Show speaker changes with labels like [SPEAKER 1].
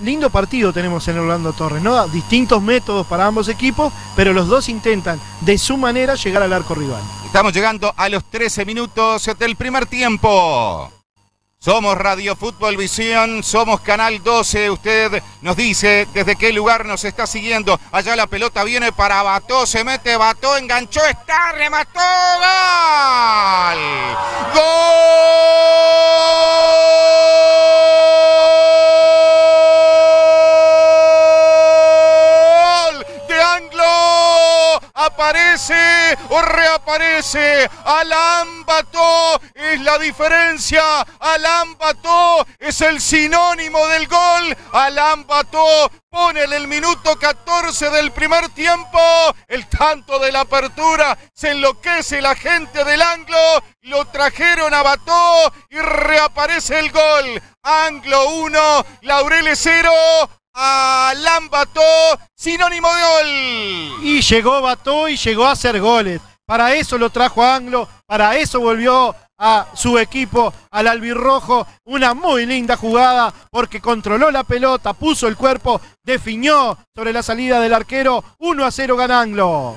[SPEAKER 1] Lindo partido tenemos en Orlando Torres, ¿no? Distintos métodos para ambos equipos, pero los dos intentan de su manera llegar al arco rival.
[SPEAKER 2] Estamos llegando a los 13 minutos del primer tiempo. Somos Radio Fútbol Visión, somos Canal 12. Usted nos dice desde qué lugar nos está siguiendo. Allá la pelota viene para Bató, se mete Bató, enganchó, está, remató, gol. Anglo aparece o reaparece. Alan Bató es la diferencia. Alan Bató es el sinónimo del gol. Alan Bató pone en el minuto 14 del primer tiempo el tanto de la apertura. Se enloquece la gente del Anglo. Lo trajeron a Bató y reaparece el gol. Anglo 1 Laureles 0 Alan Bató, sinónimo de gol.
[SPEAKER 1] Y llegó Bató y llegó a hacer goles. Para eso lo trajo a Anglo, para eso volvió a su equipo, al albirrojo. Una muy linda jugada porque controló la pelota, puso el cuerpo, definió sobre la salida del arquero. 1 a 0 gana Anglo.